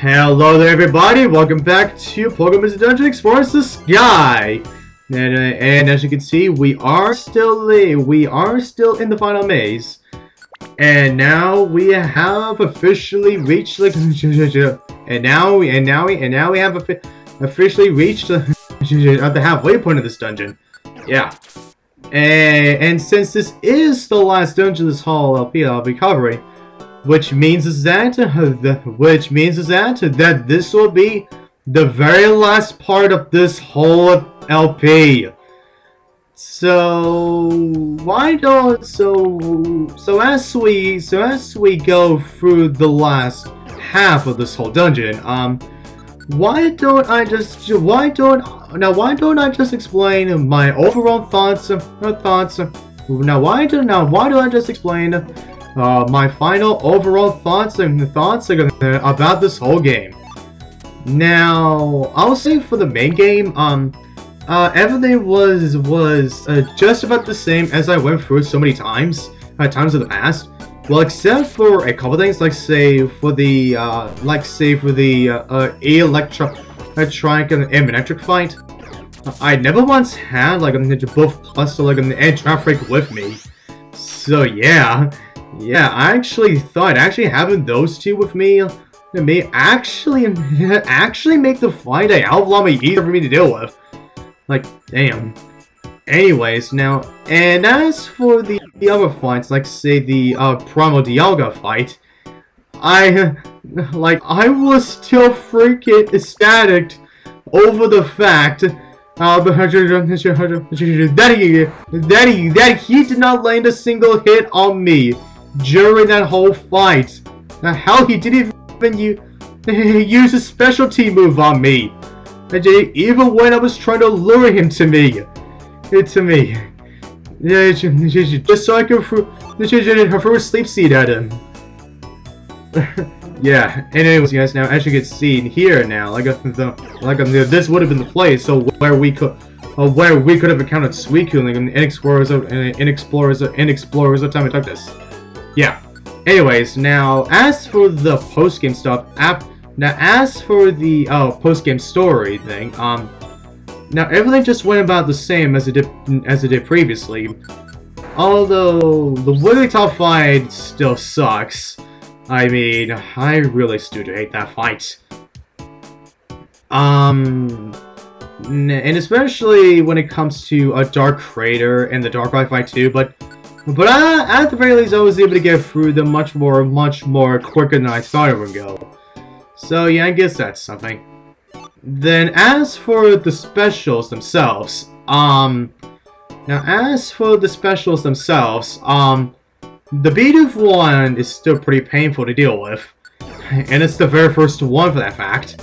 Hello there everybody, welcome back to Pokemon Dungeon Explorers the Sky! And, uh, and as you can see, we are still we are still in the final maze. And now we have officially reached like and now we and now we and now we have officially reached the, the halfway point of this dungeon. Yeah. And, and since this is the last dungeon this whole LP I'll be covering, which means is that which means is that that this will be the very last part of this whole LP. So why don't so so as we so as we go through the last half of this whole dungeon, um why don't I just why don't now why don't I just explain my overall thoughts thoughts now why do now why do I just explain uh, my final overall thoughts and thoughts about this whole game. Now, I'll say for the main game, um, uh, everything was was uh, just about the same as I went through so many times, uh, times in the past. Well, except for a couple things, like say for the, uh, like say for the uh, uh, electric, electronic and electric fight. I never once had like a Buff Plus like an Air Traffic with me. So yeah, yeah, I actually thought actually having those two with me it may actually actually make the fight a hell of a lot easier for me to deal with. Like, damn. Anyways, now, and as for the, the other fights, like say the uh, Primal Dialga fight, I, like, I was still freaking ecstatic over the fact uh, that he, that he did not land a single hit on me during that whole fight. Now, hell, he didn't even use a specialty move on me. And Even when I was trying to lure him to me. Uh, to me. Just so I could throw a sleep seed at him. yeah, and anyways, guys, now as you can see here now, like uh, the, like um, a, this would have been the place, so where we could, uh, where we could have encountered Suicune like, in Explorers of, in Explorers of, Explorers of Time and Darkness. Yeah. Anyways, now as for the post game stuff, app. Now as for the oh post game story thing, um, now everything just went about the same as it did as it did previously. Although the Wigglytuff fight still sucks. I mean, I really still hate that fight. Um, and especially when it comes to a Dark Crater and the Dark fight too, but but uh, at the very least, I was able to get through them much more, much more quicker than I thought it would go. So yeah, I guess that's something. Then as for the specials themselves, um, now as for the specials themselves, um, the Bidoof one is still pretty painful to deal with. And it's the very first one for that fact.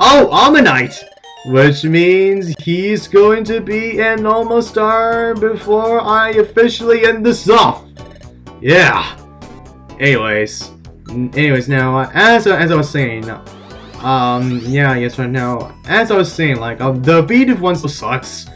Oh, Omanyte! Which means he's going to be an Omastar before I officially end this off. Yeah. Anyways. Anyways, now, as, as I was saying, um, yeah, yes, right now, as I was saying, like, uh, the Bidoof one still sucks.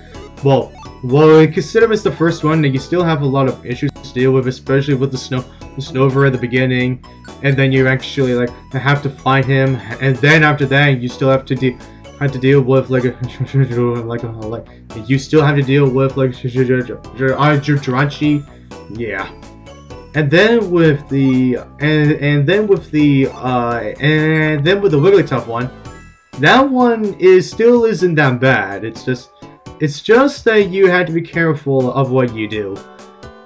Well, well, consider it's the first one, and you still have a lot of issues to deal with, especially with the snow, the Snover at the beginning, and then you actually, like, have to fight him, and then after that, you still have to deal had to deal with like like like you still have to deal with like Jirachi, yeah. And then with the and and then with the uh and then with the Wigglytuff one, that one is still isn't that bad. It's just it's just that you have to be careful of what you do.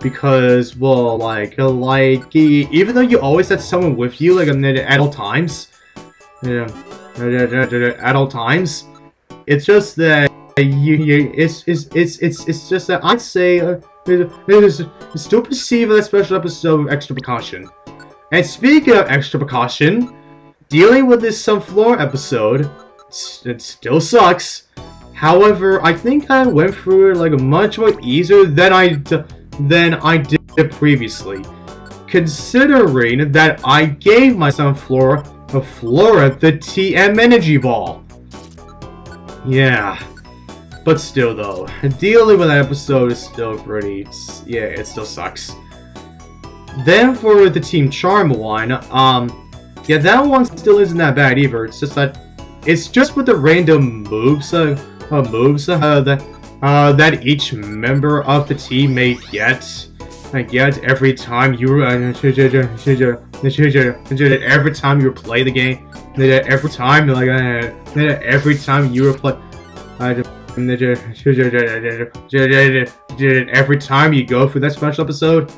Because, well, like, like, even though you always have someone with you, like, at all times, know, at all times. It's just that you, you it's, it's, it's, it's, it's just that I'd say uh, it is still perceive that special episode of extra precaution. And speaking of extra precaution, dealing with this Sunflora episode, it still sucks. However, I think I went through it like much more easier than I than I did previously, considering that I gave my Sunflora of Flora the TM Energy Ball. Yeah. But still, though, dealing with that episode is still pretty... Yeah, it still sucks. Then for the Team Charm one, um, Yeah, that one still isn't that bad either. It's just that it's just with the random moves, uh, uh moves uh, that uh, that each member of the team may get. I get every time you uh, every time you play the game, every time like uh, every time you play. Uh, every time you go through that special episode,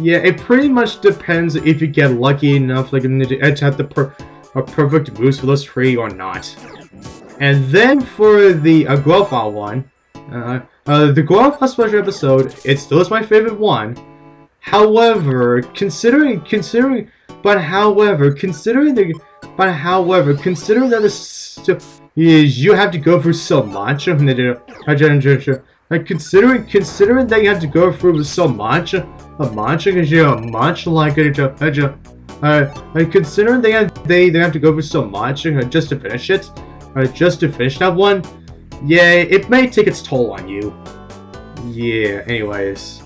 yeah, it pretty much depends if you get lucky enough, like to have the per a perfect boost for those three or not. And then for the uh, one, uh, uh, the Guelpha special episode, it still is my favorite one. However, considering, considering, but however, considering the, but however, considering that is you have to go through so much, like considering, considering that you have to go through so much, a much, because you're much like a, a, uh, considering they they, they have to go through so much uh, just to finish it, uh, just to finish that one, yeah, it may take its toll on you. Yeah, anyways.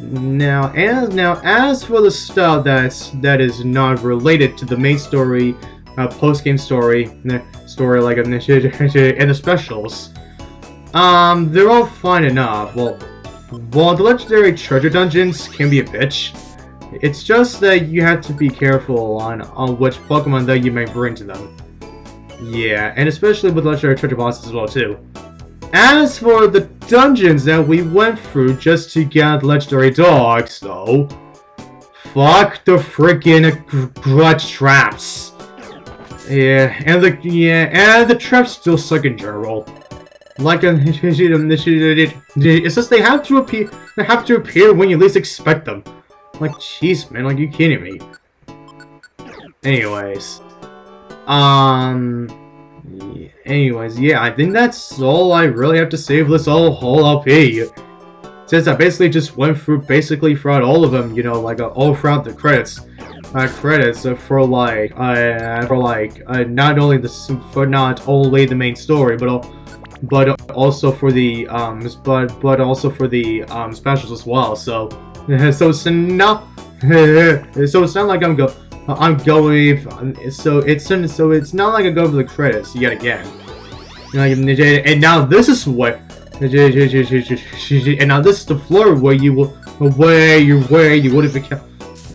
Now, as now as for the stuff that's that is not related to the main story, uh, post-game story, story like in the specials, um, they're all fine enough. Well, while the legendary treasure dungeons can be a bitch, it's just that you have to be careful on on which Pokemon that you may bring to them. Yeah, and especially with legendary treasure bosses as well too. As for the dungeons that we went through just to get legendary dogs, though, fuck the freaking grudge traps. Yeah, and the yeah, and the traps still suck in general. Like a, it's just they have to appear. They have to appear when you least expect them. Like, jeez, man, like you kidding me? Anyways, um, anyways, yeah, I think that's all I really have to say for this whole, whole LP. Since I basically just went through basically throughout all of them, you know, like uh, all throughout the credits. Uh, credits for like, uh, for like, uh, not only the, for not only the main story, but but also for the, um, but, but also for the, um, specials as well, so, so it's not, so it's not like I'm go, I'm going. So it's so it's not like I go for the credits yet again. And now this is what. And now this is the floor where you will, where you where you would have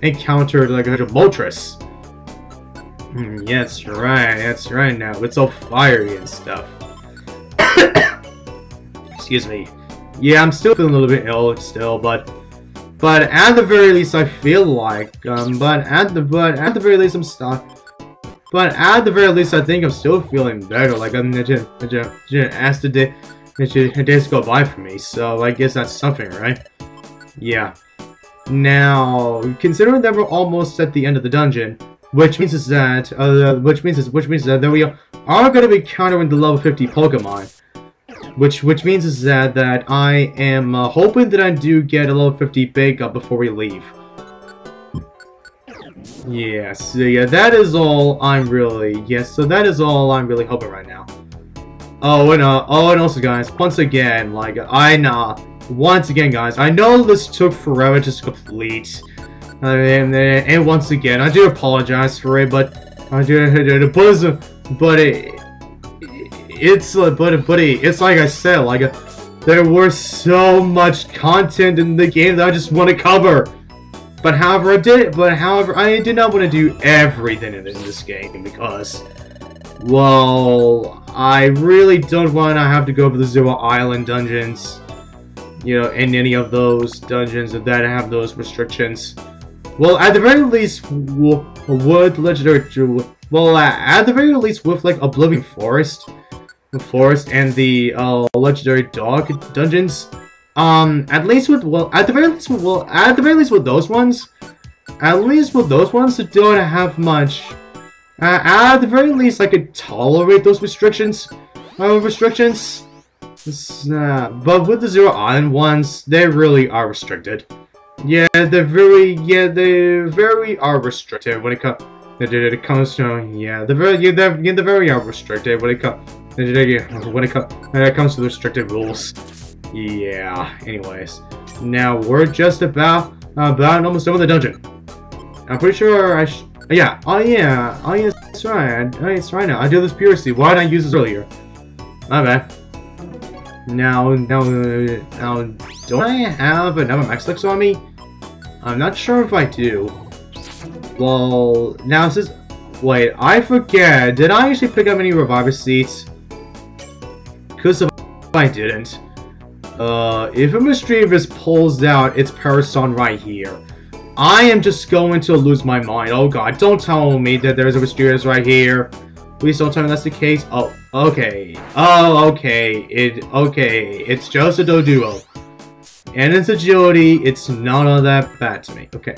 encountered like a Moltres. Mm, yeah, that's right. That's right. Now it's all fiery and stuff. Excuse me. Yeah, I'm still feeling a little bit ill still, but but at the very least, I feel like, um, but at the, but at the very least, I'm stuck. But at the very least, I think I'm still feeling better. Like I'm just, just as the day, days go by for me. So I guess that's something, right? Yeah. Now, considering that we're almost at the end of the dungeon, which means is that, uh, which means is, which means that we are going to be countering the level 50 Pokemon. Which which means is that that I am uh, hoping that I do get a level 50 big up before we leave. Yes, so yeah, that is all I'm really, yes, so that is all I'm really hoping right now. Oh, and, uh, oh, and also, guys, once again, like, I, nah, once again, guys, I know this took forever to complete, uh, and, and once again, I do apologize for it, but, I do, but, but it, it's uh, but but it's like I said, like there was so much content in the game that I just want to cover. But however, I did. It, but however, I did not want to do everything in this game because, well, I really don't want to have to go for the Zero Island dungeons. You know, in any of those dungeons that have those restrictions. Well, at the very least, would legendary. Well, at the very least, with like Oblivion Forest, forest and the uh, legendary dog dungeons. Um, at least with well, at the very least, with, well, at the very least with those ones, at least with those ones that don't have much. Uh, at the very least, I could tolerate those restrictions. Uh, restrictions. Uh, but with the Zero Island ones, they really are restricted. Yeah, they're very, yeah, they very are restricted when it comes. It comes to yeah, the very yeah, they're, yeah, they're very are restricted when it comes when it, when it comes to the restricted rules. Yeah, anyways. Now, we're just about, about almost over the dungeon. I'm pretty sure I Yeah, oh yeah, oh yeah, that's right. Oh, right now. I do this purity. Why did I use this earlier? My bad. Now, now, now, don't I have another Max Elixir on me? I'm not sure if I do. Well, now since... Wait, I forget. Did I actually pick up any Reviver Seeds? Because if I didn't. Uh, if a Mismagius pulls out its Perish Song right here, I am just going to lose my mind. Oh god, don't tell me that there's a Mismagius right here. Please don't tell me that's the case. Oh, okay. Oh, okay. It, okay. It's just a Doduo. And its agility, it's not all that bad to me. Okay.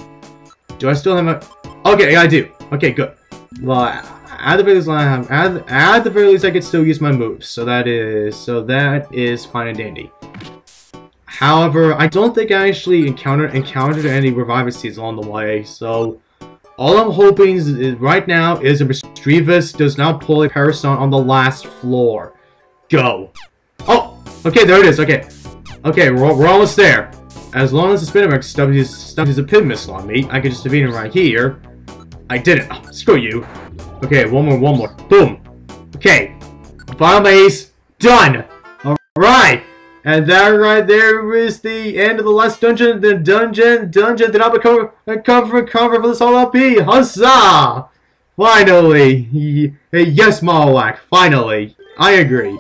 Do I still have a... Okay, I do. Okay, good. Well, at the very least, I have, at, at the very least, I could still use my moves. So that is, so that is fine and dandy. However, I don't think I actually encountered encountered any Reviver Seeds along the way. So all I'm hoping is, is right now is a Mismagius does not pull a Perish Song on the last floor. Go. Oh, okay, there it is. Okay, okay, we're, we're almost there. As long as the Spinarak stubs his, stubs his pin missile on me, I can just defeat him right here. I did it. Oh, screw you. Okay, one more, one more. Boom. Okay. Final maze. Done. Alright. And that right there is the end of the last dungeon. The dungeon, dungeon that I'll be cover, cover, cover for this whole LP. Huzzah! Finally. Eh, yes, Marowak, Finally. I agree.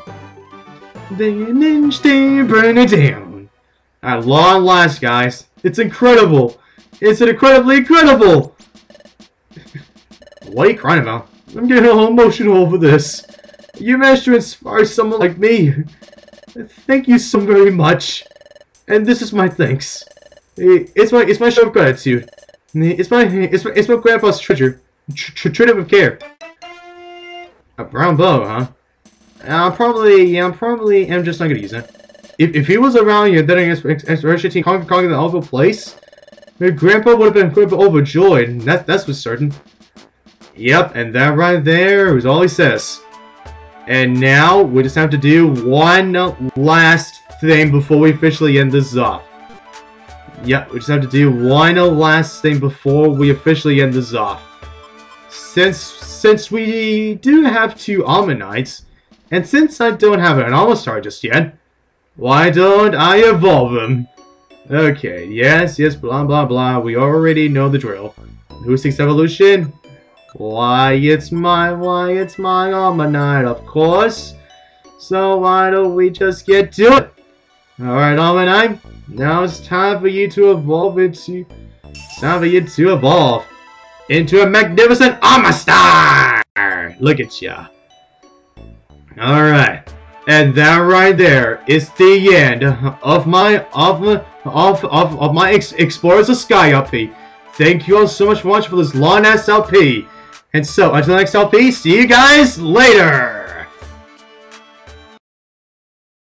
The ninja burn it down. At long last, guys. It's incredible. It's incredibly incredible. What are you crying about? I'm getting all emotional over this. You managed to inspire someone like me. Thank you so very much. And this is my thanks. It's my it's my show of gratitude. It's my it's my, it's my grandpa's treasure. Tr treat it with care. A brown bow, huh? I'm probably yeah, I probably am just not gonna use it. If if he was around here, then expedition team conquering the Elvo place, my grandpa would have been overjoyed. That that's for certain. Yep, and that right there is all he says. And now, we just have to do one last thing before we officially end this off. Yep, we just have to do one last thing before we officially end this off. Since since we do have two Omanytes, and since I don't have an Omastar just yet, why don't I evolve them? Okay, yes, yes, blah blah blah, we already know the drill. Who seeks evolution? Why, it's my, why, it's my Omanyte, of course. So why don't we just get to it? Alright, Omanyte, now it's time for you to evolve into, time for you to evolve into a magnificent Omastar! Look at ya. Alright. And that right there is the end of my of of of, of my ex Explorers of Sky LP. Thank you all so much for watching for this long ass LP. And so, until the next LP, see you guys later!